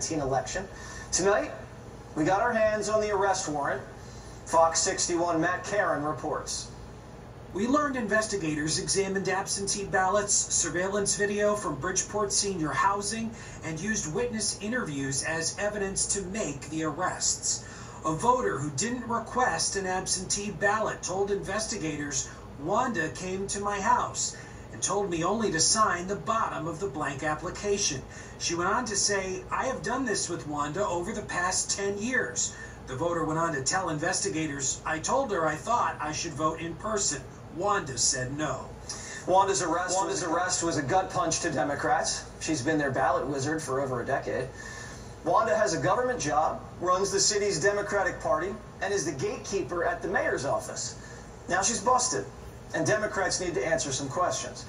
2019 election. Tonight, we got our hands on the arrest warrant. Fox 61 Matt Caron reports. We learned investigators examined absentee ballots, surveillance video from Bridgeport Senior Housing, and used witness interviews as evidence to make the arrests. A voter who didn't request an absentee ballot told investigators Wanda came to my house told me only to sign the bottom of the blank application. She went on to say, I have done this with Wanda over the past 10 years. The voter went on to tell investigators, I told her I thought I should vote in person. Wanda said no. Wanda's arrest, Wanda's arrest was a gut punch to Democrats. She's been their ballot wizard for over a decade. Wanda has a government job, runs the city's Democratic Party, and is the gatekeeper at the mayor's office. Now she's busted, and Democrats need to answer some questions.